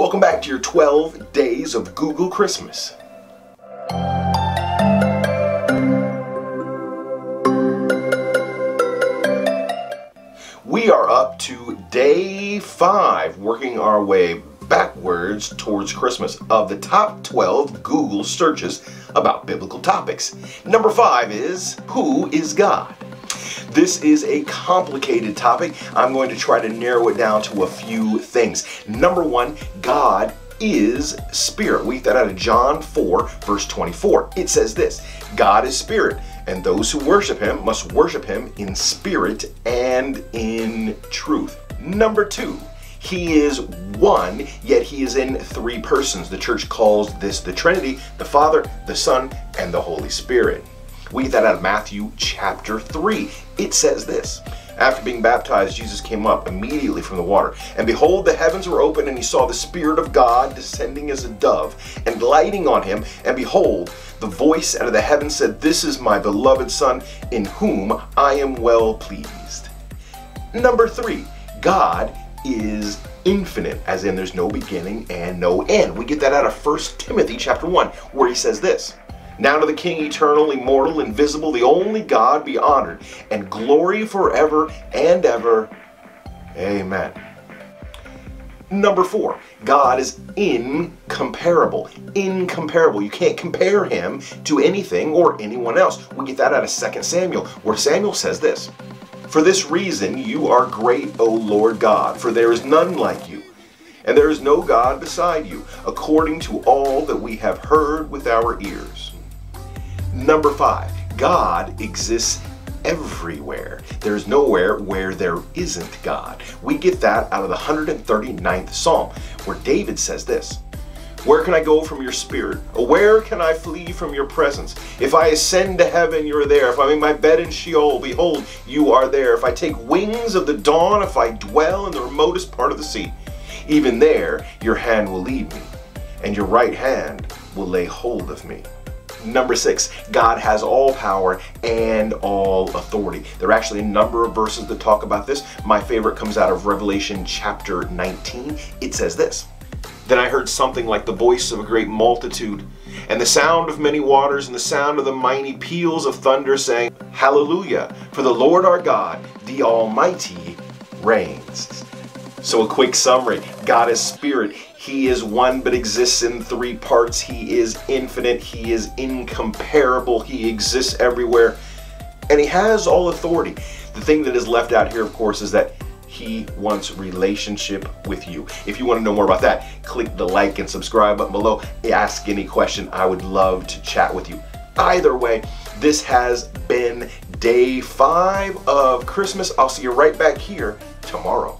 Welcome back to your 12 days of Google Christmas. We are up to day five, working our way backwards towards Christmas of the top 12 Google searches about biblical topics. Number five is Who is God? This is a complicated topic. I'm going to try to narrow it down to a few things. Number one, God is spirit. We get that out of John 4, verse 24. It says this God is spirit, and those who worship him must worship him in spirit and in truth. Number two, he is one, yet he is in three persons. The church calls this the Trinity the Father, the Son, and the Holy Spirit. We get that out of Matthew chapter 3. It says this After being baptized, Jesus came up immediately from the water. And behold, the heavens were opened, and he saw the Spirit of God descending as a dove and lighting on him. And behold, the voice out of the heavens said, This is my beloved Son, in whom I am well pleased. Number three, God is infinite, as in there's no beginning and no end. We get that out of 1 Timothy chapter 1, where he says this. Now to the King, eternal, immortal, invisible, the only God, be honored and glory forever and ever. Amen. Number four, God is incomparable. Incomparable. You can't compare him to anything or anyone else. We get that out of 2 Samuel, where Samuel says this For this reason you are great, O Lord God, for there is none like you and there is no God beside you, according to all that we have heard with our ears. Number five, God exists everywhere. There's nowhere where there isn't God. We get that out of the 139th Psalm, where David says this. Where can I go from your spirit? Where can I flee from your presence? If I ascend to heaven, you are there. If I make my bed in Sheol, behold, you are there. If I take wings of the dawn, if I dwell in the remotest part of the sea, even there your hand will lead me, and your right hand will lay hold of me. Number six, God has all power and all authority. There are actually a number of verses that talk about this. My favorite comes out of Revelation chapter 19. It says this Then I heard something like the voice of a great multitude, and the sound of many waters, and the sound of the mighty peals of thunder, saying, Hallelujah, for the Lord our God, the Almighty, reigns. So, a quick summary God is spirit. He is one but exists in three parts. He is infinite. He is incomparable. He exists everywhere. And he has all authority. The thing that is left out here, of course, is that he wants relationship with you. If you want to know more about that, click the like and subscribe button below. Ask any question. I would love to chat with you. Either way, this has been day five of Christmas. I'll see you right back here tomorrow.